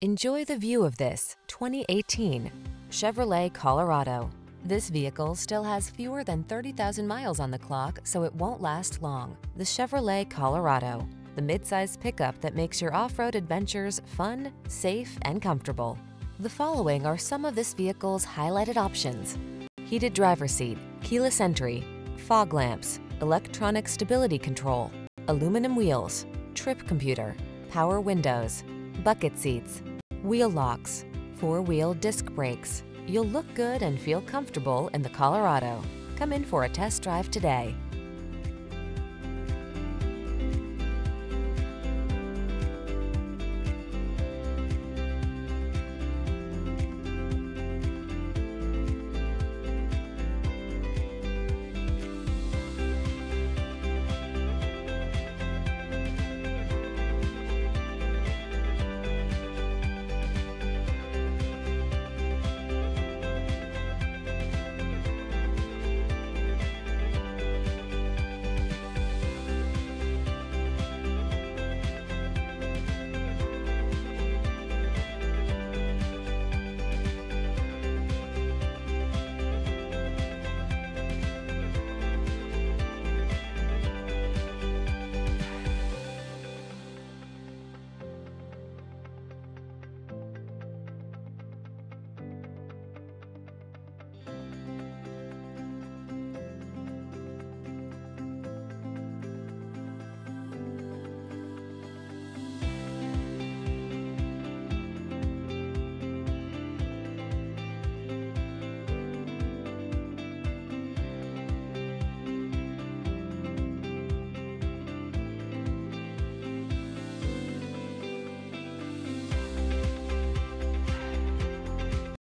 Enjoy the view of this 2018 Chevrolet Colorado. This vehicle still has fewer than 30,000 miles on the clock, so it won't last long. The Chevrolet Colorado, the midsize pickup that makes your off-road adventures fun, safe, and comfortable. The following are some of this vehicle's highlighted options. Heated driver seat, keyless entry, fog lamps, electronic stability control, aluminum wheels, trip computer, power windows, bucket seats, wheel locks, four-wheel disc brakes. You'll look good and feel comfortable in the Colorado. Come in for a test drive today.